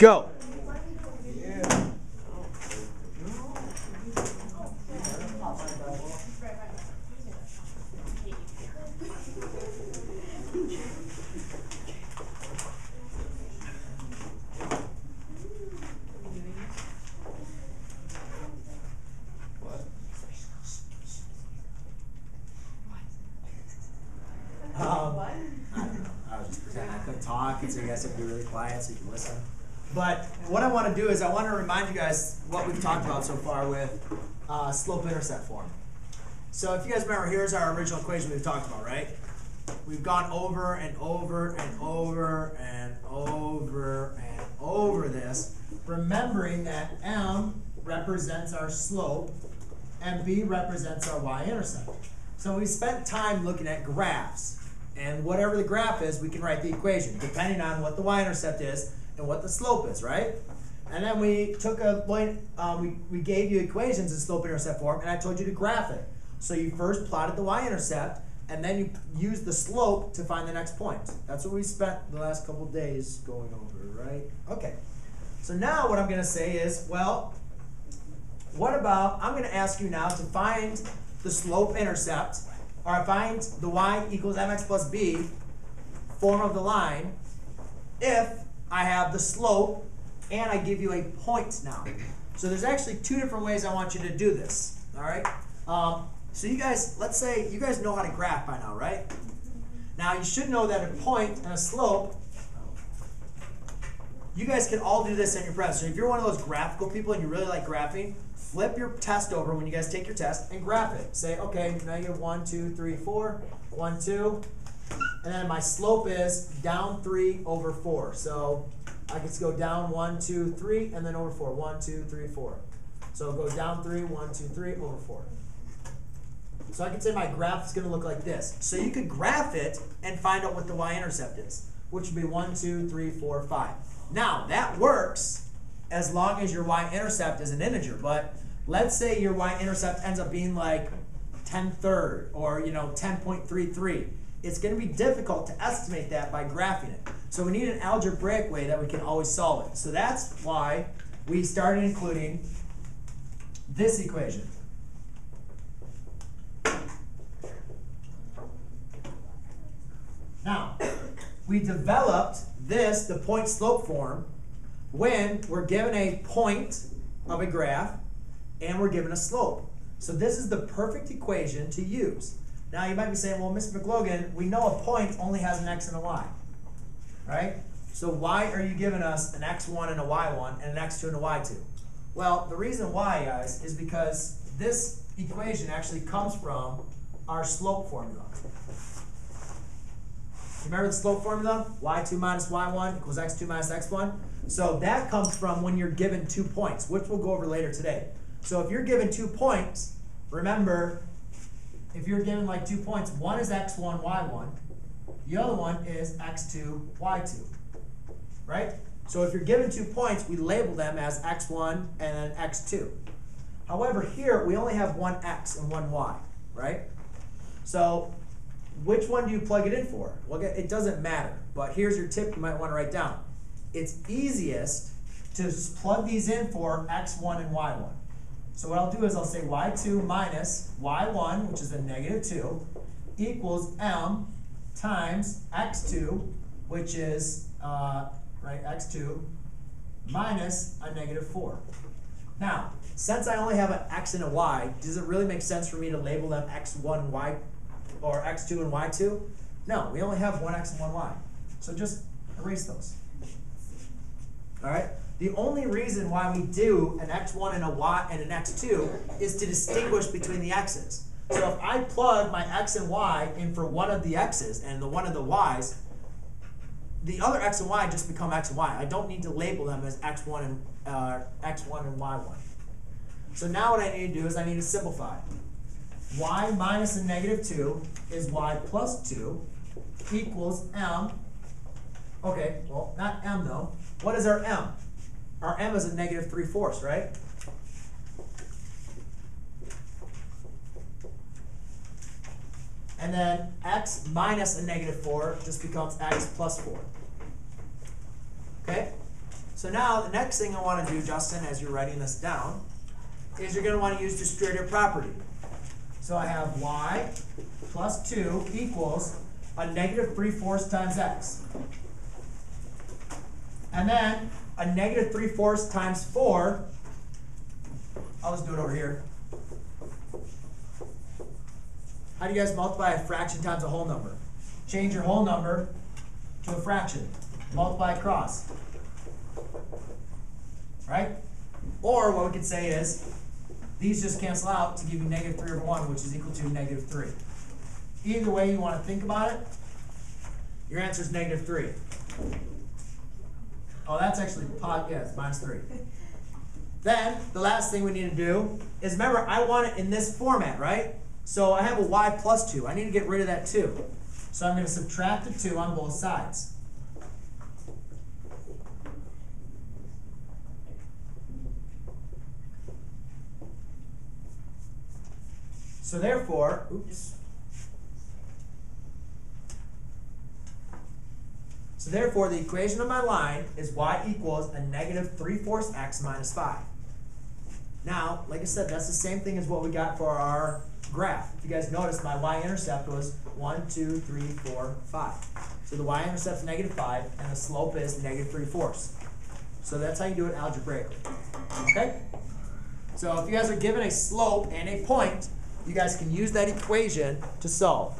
Go. Um, I. I was just pretending I couldn't talk, and so you guys have to be really quiet so you can listen. But what I want to do is I want to remind you guys what we've talked about so far with uh, slope-intercept form. So if you guys remember, here's our original equation we've talked about, right? We've gone over and over and over and over and over this, remembering that m represents our slope and b represents our y-intercept. So we spent time looking at graphs. And whatever the graph is, we can write the equation, depending on what the y-intercept is and what the slope is, right? And then we took a point, um, we, we gave you equations in slope-intercept form, and I told you to graph it. So you first plotted the y-intercept, and then you used the slope to find the next point. That's what we spent the last couple days going over, right? Okay. So now what I'm going to say is, well, what about, I'm going to ask you now to find the slope-intercept, or find the y equals mx plus b form of the line if I have the slope and I give you a point now. So there's actually two different ways I want you to do this. All right. Um, so you guys, let's say you guys know how to graph by now, right? Now you should know that a point and a slope. You guys can all do this in your press. So if you're one of those graphical people and you really like graphing, flip your test over when you guys take your test and graph it. Say, okay, negative one, two, three, four, one, two, and then my slope is down three over four. So I can go down one, two, three, and then over four. One, two, three, four. So goes down three, one, two, three, over four. So I can say my graph is going to look like this. So you could graph it and find out what the y-intercept is, which would be one, two, three, four, five. Now that works as long as your y-intercept is an integer. But let's say your y-intercept ends up being like 10 third or you know 10.33 it's going to be difficult to estimate that by graphing it. So we need an algebraic way that we can always solve it. So that's why we started including this equation. Now, we developed this, the point slope form, when we're given a point of a graph and we're given a slope. So this is the perfect equation to use. Now you might be saying, well, Mr. McLogan, we know a point only has an x and a y, right? So why are you giving us an x1 and a y1 and an x2 and a y2? Well, the reason why, guys, is because this equation actually comes from our slope formula. Remember the slope formula? y2 minus y1 equals x2 minus x1. So that comes from when you're given two points, which we'll go over later today. So if you're given two points, remember if you're given like two points, one is x1, y1, the other one is x2, y2, right? So if you're given two points, we label them as x1 and then x2. However, here we only have one x and one y, right? So which one do you plug it in for? Well, it doesn't matter, but here's your tip you might want to write down. It's easiest to plug these in for x1 and y1. So what I'll do is I'll say y2 minus y1, which is a negative 2, equals m times x2, which is, uh, right, x2, minus a negative 4. Now, since I only have an x and a y, does it really make sense for me to label them x1, y, or x2 and y2? No, we only have one x and one y. So just erase those. All right? The only reason why we do an x1 and a y and an x2 is to distinguish between the x's. So if I plug my x and y in for one of the x's and the one of the y's, the other x and y just become x and y. I don't need to label them as x1 and uh, x1 and y1. So now what I need to do is I need to simplify. y minus a negative 2 is y plus 2 equals m. Okay, well, not m though. What is our m? Our m is a negative 3 fourths, right? And then x minus a negative 4 just becomes x plus 4. Okay? So now the next thing I want to do, Justin, as you're writing this down, is you're going to want to use distributive property. So I have y plus 2 equals a negative 3 fourths times x. And then a negative 3 fourths times 4, I'll just do it over here. How do you guys multiply a fraction times a whole number? Change your whole number to a fraction. Multiply across. Right? Or what we could say is, these just cancel out to give you negative 3 over 1, which is equal to negative 3. Either way you want to think about it, your answer is negative 3. Oh, that's actually, yeah, minus 3. Then, the last thing we need to do is remember, I want it in this format, right? So I have a y plus 2. I need to get rid of that 2. So I'm going to subtract the 2 on both sides. So therefore, oops. So therefore, the equation of my line is y equals a negative 3 fourths x minus 5. Now, like I said, that's the same thing as what we got for our graph. If you guys notice, my y-intercept was 1, 2, 3, 4, 5. So the y-intercept is negative 5, and the slope is negative 3 fourths. So that's how you do it algebraically. Okay? So if you guys are given a slope and a point, you guys can use that equation to solve.